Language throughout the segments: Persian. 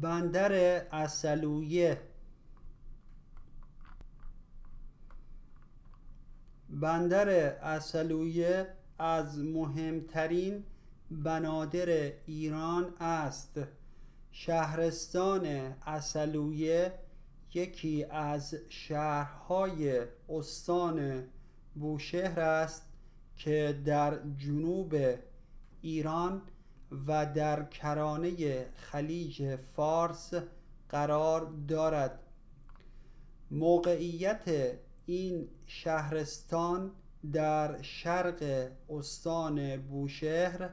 بندر اصلویه. بندر اصلویه از مهمترین بنادر ایران است. شهرستان اصلویه یکی از شهرهای استان بوشهر است که در جنوب ایران و در کرانه خلیج فارس قرار دارد. موقعیت این شهرستان در شرق استان بوشهر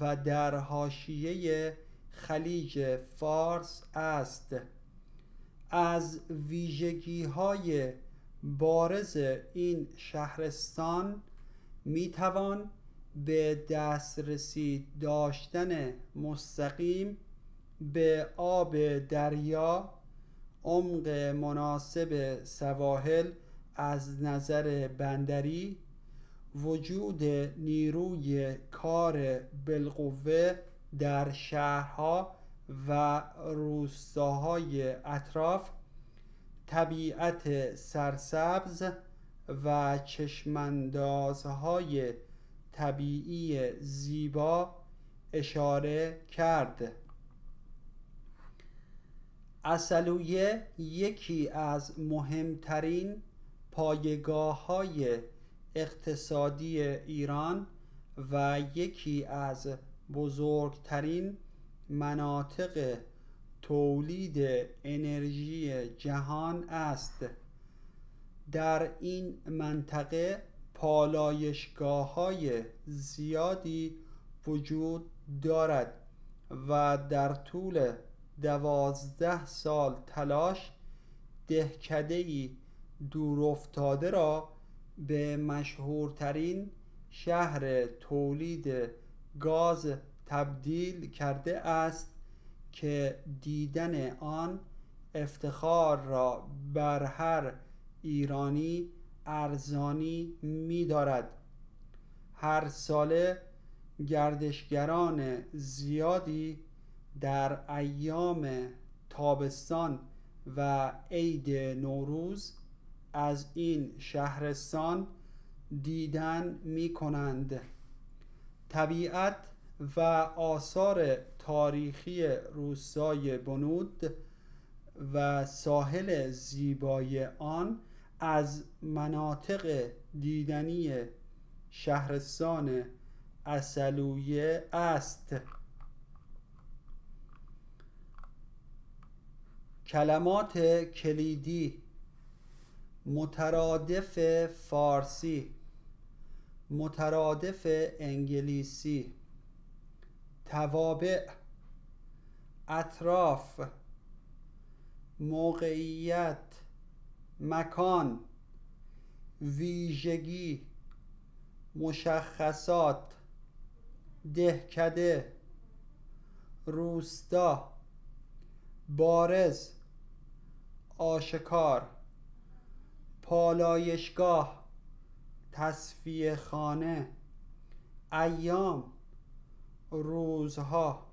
و در حاشیه خلیج فارس است. از ویژگی های بارز این شهرستان می توان به دسترسی داشتن مستقیم به آب دریا عمق مناسب سواحل از نظر بندری وجود نیروی کار بالقوه در شهرها و روستاهای اطراف طبیعت سرسبز و چشماندازهای طبیعی زیبا اشاره کرد. اصلویه یکی از مهمترین پایگاه های اقتصادی ایران و یکی از بزرگترین مناطق تولید انرژی جهان است. در این منطقه پالایشگاه های زیادی وجود دارد و در طول دوازده سال تلاش دهکده دورافتاده را به مشهورترین شهر تولید گاز تبدیل کرده است که دیدن آن افتخار را بر هر ایرانی ارزانی می دارد هر ساله گردشگران زیادی در ایام تابستان و عید نوروز از این شهرستان دیدن می کنند طبیعت و آثار تاریخی روستای بنود و ساحل زیبای آن از مناطق دیدنی شهرستان اصلویه است. کلمات کلیدی مترادف فارسی مترادف انگلیسی توابع اطراف موقعیت مکان ویژگی مشخصات دهکده روستا بارز آشکار پالایشگاه تصفیه خانه ایام روزها.